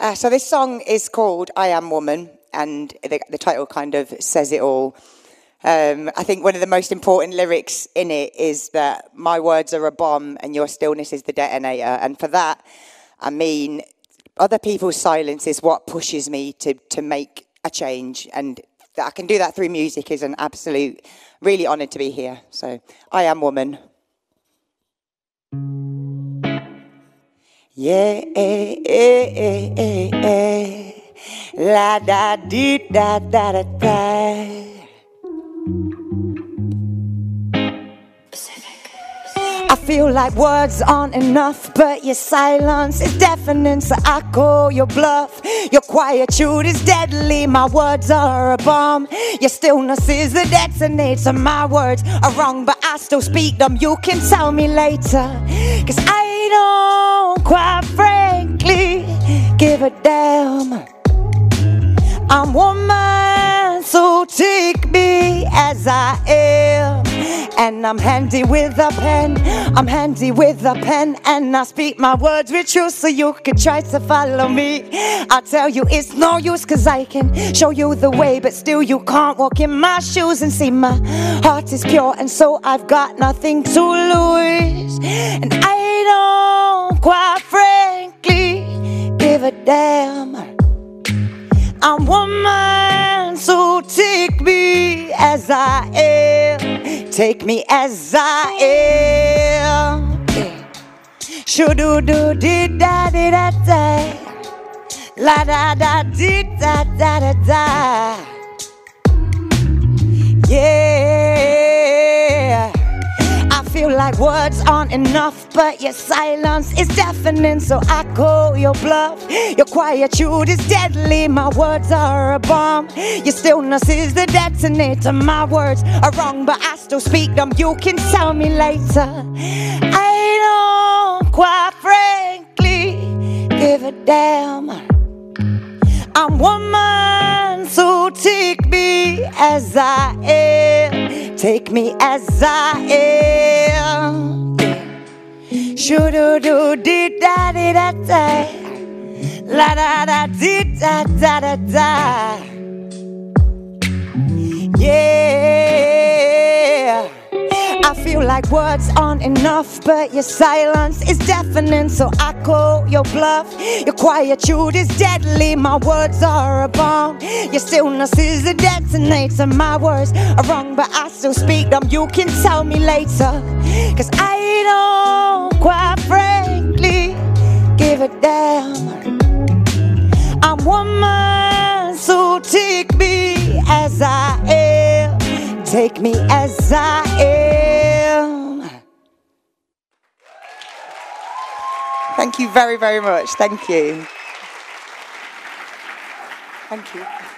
Uh, so this song is called "I Am Woman," and the, the title kind of says it all. Um, I think one of the most important lyrics in it is that my words are a bomb and your stillness is the detonator. And for that, I mean, other people's silence is what pushes me to, to make a change. And that I can do that through music is an absolute, really honoured to be here. So I am woman. Yeah, eh, eh, eh, eh, la da dee da da da da. I feel like words aren't enough, but your silence is deafening, so I call your bluff. Your quietude is deadly, my words are a bomb. Your stillness is the detonator, my words are wrong, but I still speak them. You can tell me later, cause I don't give a damn. I'm woman, so take me as I am. And I'm handy with a pen, I'm handy with a pen, and I speak my words with you so you can try to follow me. I tell you it's no use, cause I can show you the way, but still you can't walk in my shoes and see my heart is pure, and so I've got nothing to lose. And I don't a damn. I'm woman, so take me as I am. Take me as I am. Shoo do do did da di da da. La da da did da da da da. Yeah. Like words aren't enough, but your silence is deafening, so I call your bluff. Your quietude is deadly, my words are a bomb. Your stillness is the detonator, my words are wrong, but I still speak them. You can tell me later. I don't quite frankly give a damn. I'm woman, so take me as I am. Take me as I am. Shoo do do da dee da da. La da da dee da da da da. Yeah. Feel like words aren't enough, but your silence is deafening, so I call your bluff. Your quietude is deadly, my words are a bomb. Your stillness is a detonator, my words are wrong, but I still speak them. You can tell me later, cause I don't quite frankly give a damn. I'm woman, so take me as I am. Take me as I am. Thank you very, very much. Thank you. Thank you.